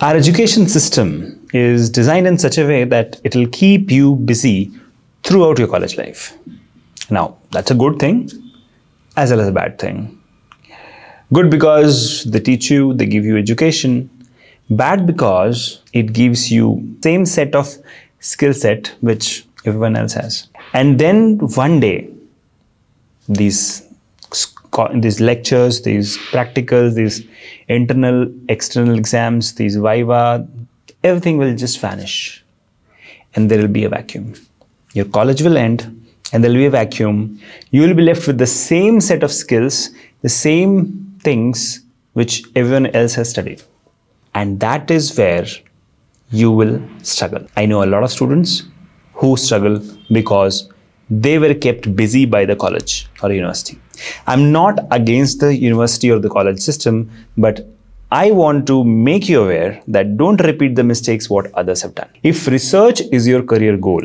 Our education system is designed in such a way that it will keep you busy throughout your college life. Now, that's a good thing as well as a bad thing. Good because they teach you, they give you education. Bad because it gives you same set of skill set which everyone else has. And then one day, these these lectures, these practicals, these internal, external exams, these viva, everything will just vanish. And there will be a vacuum. Your college will end and there will be a vacuum. You will be left with the same set of skills, the same things which everyone else has studied. And that is where you will struggle. I know a lot of students who struggle because they were kept busy by the college or university. I'm not against the university or the college system, but I want to make you aware that don't repeat the mistakes what others have done. If research is your career goal,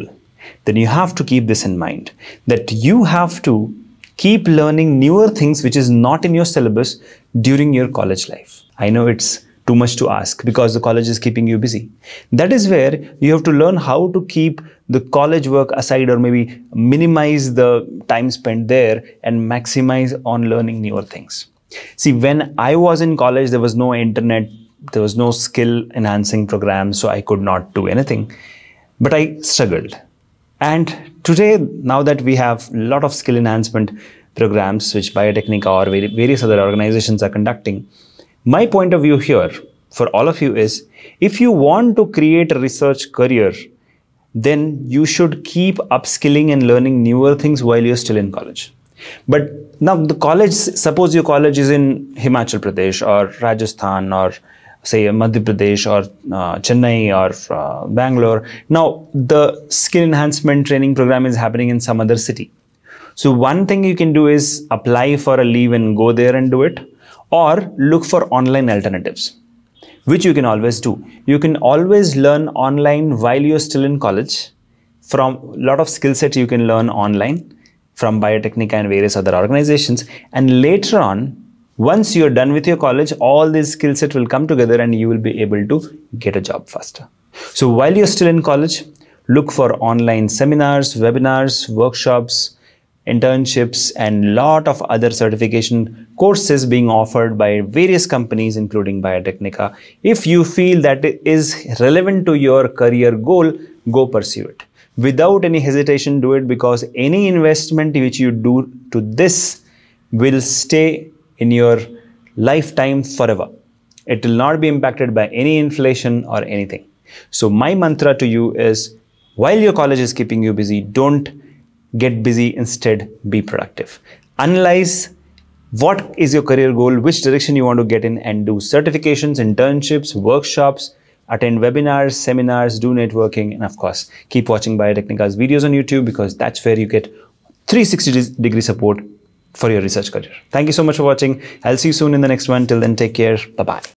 then you have to keep this in mind that you have to keep learning newer things which is not in your syllabus during your college life. I know it's too much to ask because the college is keeping you busy. That is where you have to learn how to keep the college work aside or maybe minimize the time spent there and maximize on learning newer things. See, when I was in college, there was no internet, there was no skill enhancing programs, so I could not do anything. But I struggled. And today, now that we have a lot of skill enhancement programs, which Biotecnika or various other organizations are conducting, my point of view here for all of you is if you want to create a research career, then you should keep upskilling and learning newer things while you're still in college. But now the college, suppose your college is in Himachal Pradesh or Rajasthan or say Madhya Pradesh or uh, Chennai or uh, Bangalore. Now the skill enhancement training program is happening in some other city. So one thing you can do is apply for a leave and go there and do it or look for online alternatives which you can always do. You can always learn online while you're still in college. From a lot of skill sets you can learn online from biotecnika and various other organizations. And later on once you're done with your college all these skill sets will come together and you will be able to get a job faster. So while you're still in college look for online seminars webinars workshops internships and lot of other certification courses being offered by various companies including Biotecnika. If you feel that it is relevant to your career goal, go pursue it. Without any hesitation, do it because any investment which you do to this will stay in your lifetime forever. It will not be impacted by any inflation or anything. So my mantra to you is while your college is keeping you busy, don't get busy instead be productive. Analyze what is your career goal which direction you want to get in and do certifications internships workshops attend webinars seminars do networking and of course keep watching biotecnika's videos on youtube because that's where you get 360 degree support for your research career. Thank you so much for watching. I'll see you soon in the next one. Till then take care. Bye bye